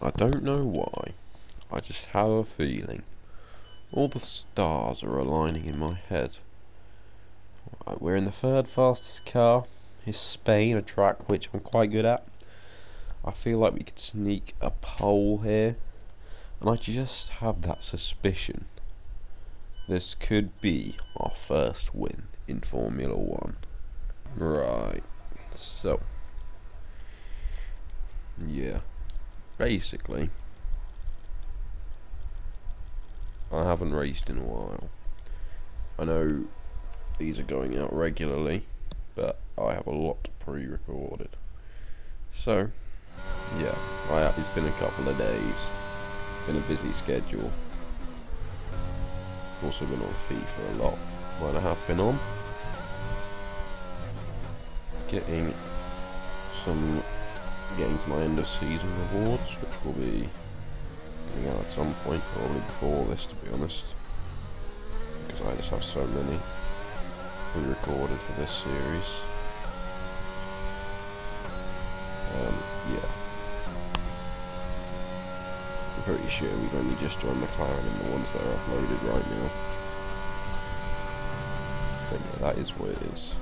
I don't know why. I just have a feeling. All the stars are aligning in my head. Right, we're in the third fastest car. It's Spain, a track which I'm quite good at. I feel like we could sneak a pole here. And I just have that suspicion. This could be our first win in Formula One. Right, so. Yeah. Basically. I haven't raced in a while. I know these are going out regularly, but I have a lot pre-recorded. So, yeah, I it's been a couple of days, been a busy schedule. Also been on FIFA a lot, when I have been on. Getting some, getting to my end of season rewards, which will be coming out at some point, probably before this to be honest. Because I just have so many pre-recorded for this series. Um, yeah. I'm pretty sure we've only just joined McLaren and the ones that are uploaded right now. I think that is what it is.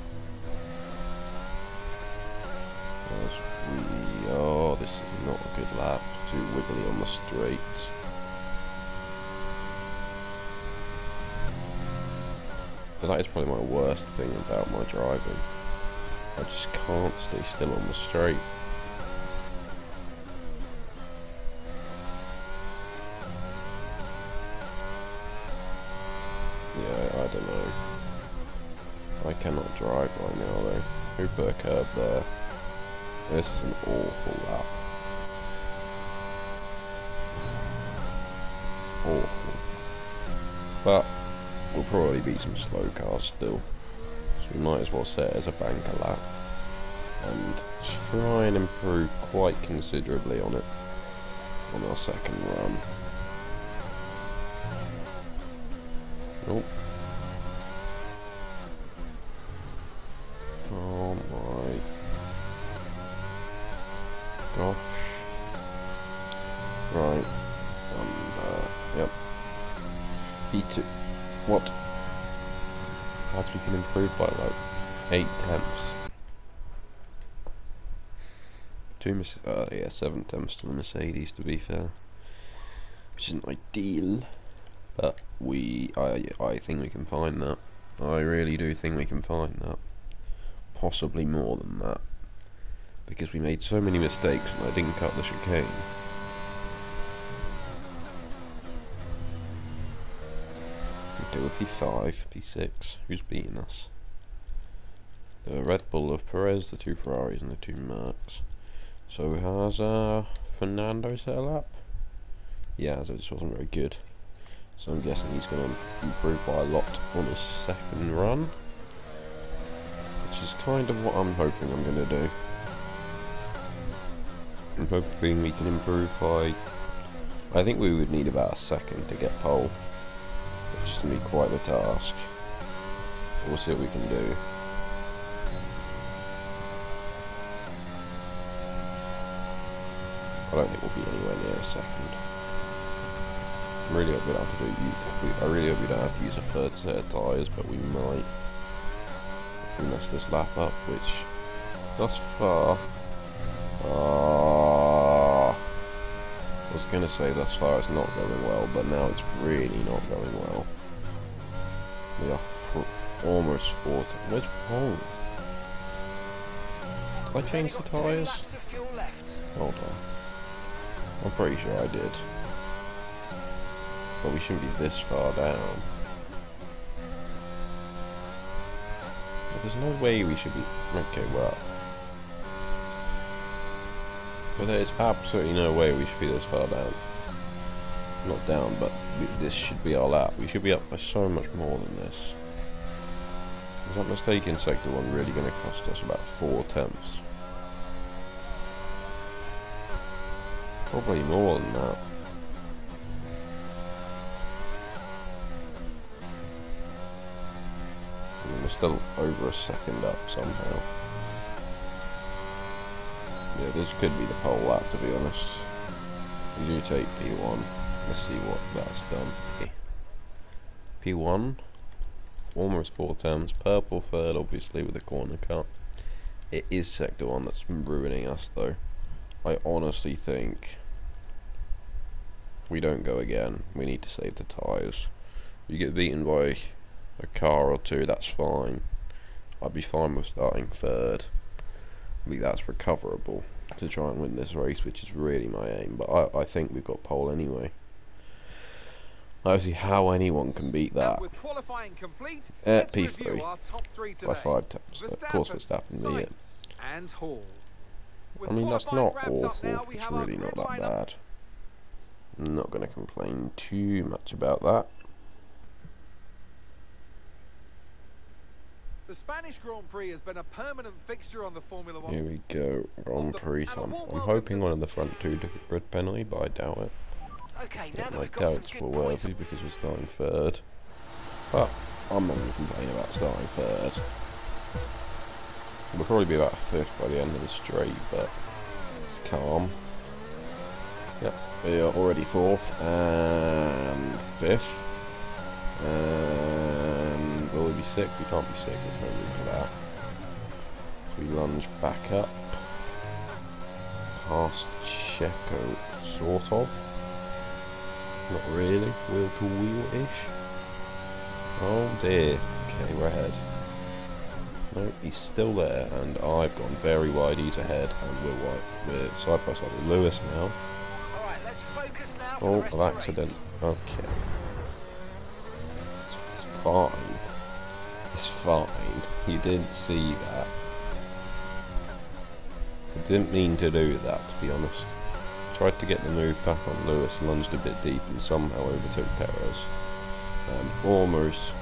As we... Oh, a good lap. Too wiggly on the straight. That is probably my worst thing about my driving. I just can't stay still on the straight. Yeah, I don't know. I cannot drive right now though. A curb there? This is an awful lap. Awful. But we'll probably beat some slow cars still. So we might as well set as a banker lap. And try and improve quite considerably on it on our second run. Nope my gosh. Right. And, uh, yep. P2. What? Perhaps we can improve by like 8 tenths. Two, Merce- uh, yeah, 7 tenths to the Mercedes to be fair. Which isn't ideal. But we, I, I think we can find that. I really do think we can find that. Possibly more than that. Because we made so many mistakes and I didn't cut the chicane. Okay, we're P5, P6. Who's beating us? The Red Bull of Perez, the two Ferraris and the two Mercs. So has uh, Fernando set lap? Yeah, so this wasn't very good. So I'm guessing he's going to improve by a lot on his second run. Which is kind of what I'm hoping I'm going to do. I'm hoping we can improve by... I think we would need about a second to get pole. Which is going to be quite the task. We'll see what we can do. I don't think we'll be anywhere near a second. I'm really hope we don't have to do. I really hope we don't have to use a third set of tyres, but we might if we mess this lap up. Which, thus far, uh, I was gonna say thus far it's not going well, but now it's really not going well. We are almost fourth. What's wrong? Did I change the tyres? Hold on. I'm pretty sure I did. But we shouldn't be this far down. But there's no way we should be... Okay, well... But there's absolutely no way we should be this far down. Not down, but we, this should be our lap. We should be up by so much more than this. Is that mistake in Sector 1 really going to cost us about 4 tenths? Probably more than that. We're still over a second up somehow. Yeah, this could be the pole lap, to be honest. You take P1. Let's see what that's done. P1. Almost four terms. Purple third, obviously, with a corner cut. It is Sector 1 that's ruining us, though. I honestly think we don't go again. We need to save the tyres. You get beaten by a car or two, that's fine. I'd be fine with starting third. I think that's recoverable to try and win this race, which is really my aim. But I, I think we've got pole anyway. I don't see how anyone can beat that. with qualifying complete, eh, At P3 our top three by five times. Of course, Verstappen. Sainz and Hall. I mean, that's not awful. It's really not that bad. I'm not going to complain too much about that. The Spanish Grand Prix has been a permanent fixture on the Formula One. Here we go, Grand Prix time. I'm hoping one of the front two took a grid penalty, but I doubt it. Okay, now that my we've got some doubts were worthy because we're starting third. But I'm not going to complain about starting third. We'll probably be about fifth by the end of the straight, but it's calm. Yep, we are already fourth and fifth. And will we be sixth? We can't be sixth, there's no room for that. We lunge back up. Past Checo, sort of. Not really, wheel to wheel-ish. Oh dear. Okay, we're ahead. No, he's still there, and I've gone very wide. He's ahead, and we're wide. We're side by side with Lewis now. All right, let's focus now for Oh, the rest of of the accident. Okay. It's, it's fine. It's fine. You didn't see that. I didn't mean to do that, to be honest. Tried to get the move back on Lewis, lunged a bit deep, and somehow overtook Perez. Um, almost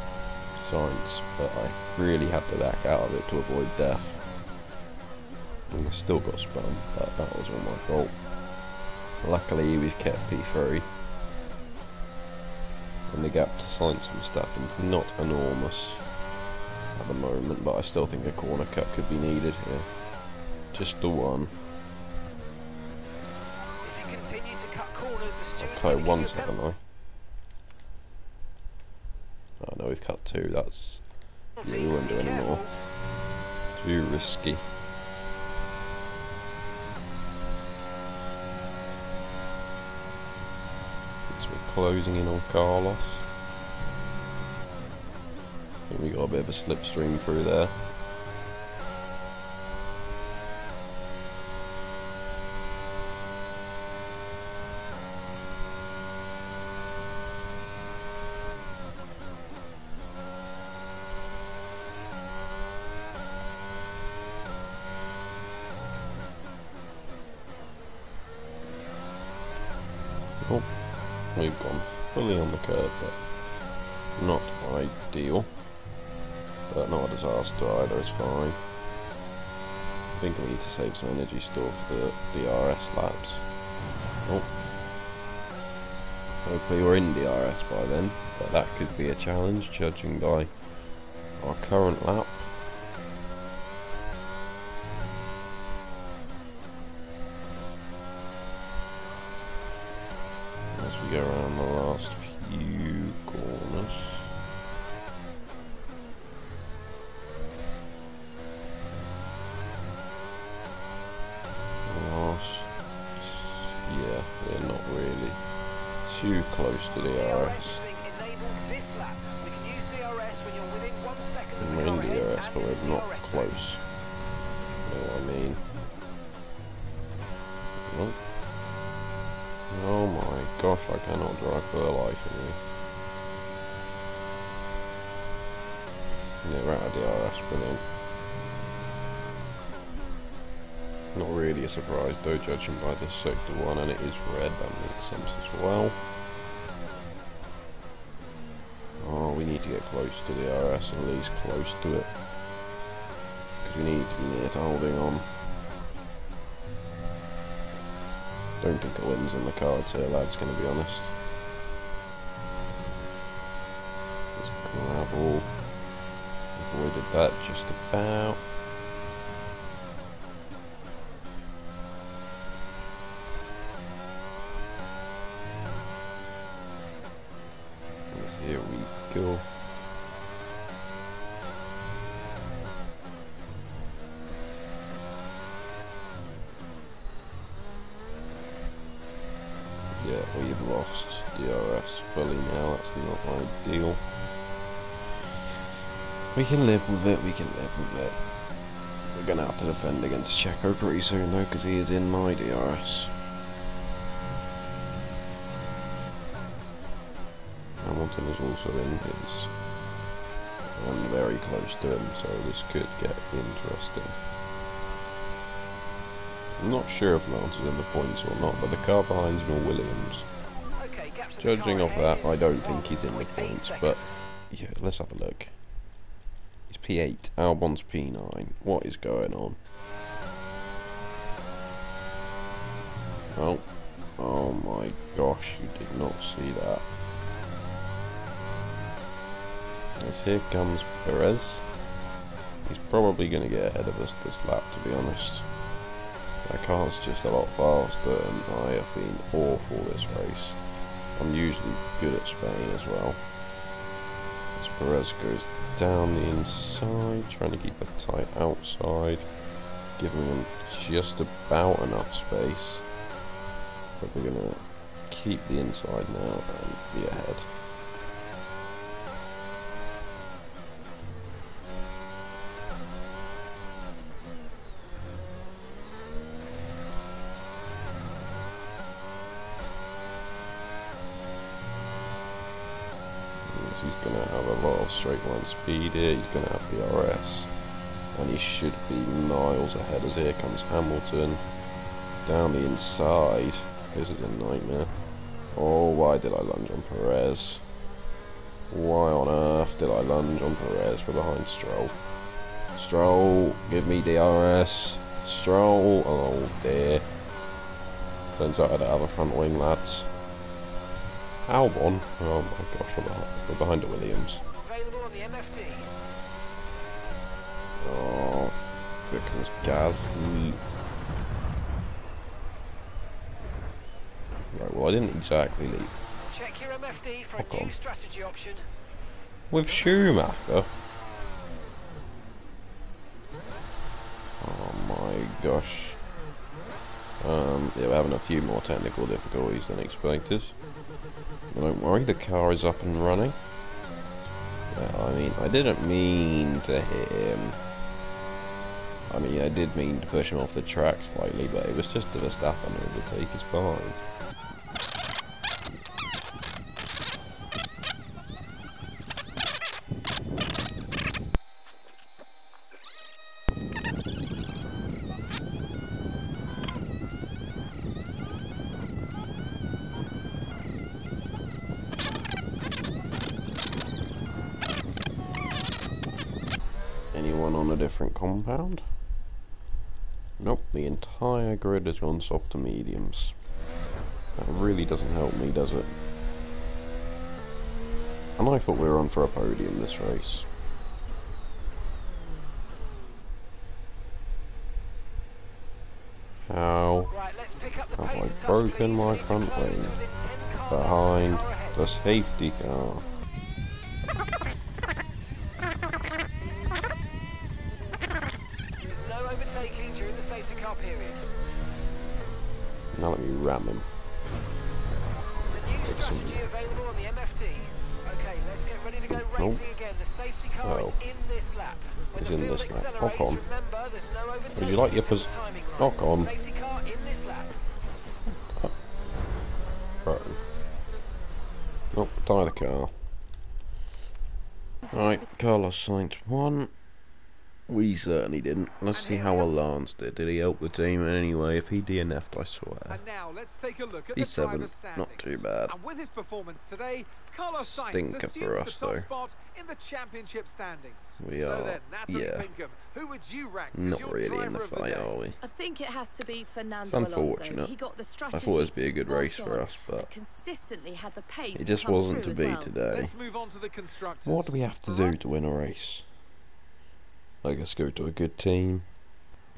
Sainz, but I really had to back out of it to avoid death. And I still got spun, but that was all my fault. Luckily, we've kept P3. And the gap to Sainz and Verstappen's not enormous at the moment, but I still think a corner cut could be needed here. Just the one. If you continue to cut corners, the stewards So will give one you a second penalty. Cut two, that's... We won't do Be any more. careful. Too risky. So we're closing in on Carlos. I think we got a bit of a slipstream through there. Oh, we've gone fully on the curb, but not ideal. But not a disaster either, it's fine. I think we need to save some energy store for the DRS laps. Oh. Hopefully we're in DRS by then, but that could be a challenge judging by our current lap. As we go around the last few corners. Last, yeah, we're not really too close to the DRS RS. is being enabled this lap. We can use DRS when you're within one second of the We're in car ahead DRS, and but we're not close. You know what I mean? Nope. Oh my gosh, I cannot drive for the life of me. Yeah, we're out of DRS, brilliant. Not really a surprise though, judging by the sector one, and it is red, that makes sense as well. Close to the RS, at least close to it. Because we need to be near to holding on. Don't think a win's in the cards here, lads, gonna be honest. There's gravel. Avoided that just about. Yeah, we've lost DRS fully now, that's not ideal. We can live with it, we can live with it. We're gonna have to defend against Checo pretty soon though, because he is in my DRS. Hamilton is also in his. I'm very close to him, so this could get interesting. I'm not sure if Lance is in the points or not, but the car behind's no Williams. Okay, gaps in the Judging off that, I don't think he's in the 1.8 points, but yeah, let's have a look. He's P8, Albon's P9. What is going on? Oh, oh my gosh, you did not see that. As here comes Perez. He's probably going to get ahead of us this lap, to be honest. My car's just a lot faster, and I have been awful this race. I'm usually good at Spain as well. Perez goes down the inside, trying to keep a tight outside, giving him just about enough space. But we're gonna keep the inside now and be ahead. Means He's gonna have a lot of straight line speed here, he's gonna have DRS. And he should be miles ahead as here comes Hamilton. Down the inside. This is a nightmare. Oh, why did I lunge on Perez? Why on earth did I lunge on Perez? We're behind Stroll. Stroll, give me DRS. Stroll, oh dear. Turns out I don't have a front wing, lads. Albon, oh my gosh, we're behind, we're behind the Williams. Available on the MFD. Oh, here comes Gasly. Right, well I didn't exactly leave. Check your MFD for Fuck a new on. strategy option. With Schumacher. Oh my gosh. Um, yeah, we're having a few more technical difficulties than expected. But don't worry, the car is up and running. I mean, I didn't mean to hit him. I mean, I did mean to push him off the track slightly, but it was just a Verstappen overtake, it's fine. Anyone on a different compound? Nope, the entire grid has gone soft to mediums. That really doesn't help me, does it? And I thought we were on for a podium this race. How Right, let's pick up Have I broken my front wing? to within 10 car lengths of the behind the safety car? Is in this lap. Knock on. remember there's no overtaking you like your pos- the knock on. Safety car in this lap. Right. Nope, tie the car. Right, Carlos Sainz won. We certainly didn't. Let's And see how we are. Alonso did. Did he help the team in any way? If he DNF'd, I swear. And now let's take a look at He's the driver's seventh, not too bad. And with his performance today, Carlos Sainz Stinker assumes for the us, top though. spot in the championship standings. We so are- then, Natalie yeah. Pinkham, who would you rank Not really in the of the fight, are we? I think it has to be Fernando It's Alonso. unfortunate. He got the I strategy thought it'd be a good spot race for us, but consistently had the pace. it just wasn't to be well. today. Let's move on to the constructors. What do we have to do to win a race? I guess go to a good team.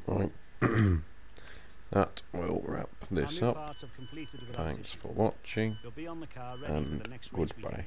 Right. that will wrap this up. parts have completed with Thanks for watching be on the car ready for and the next goodbye.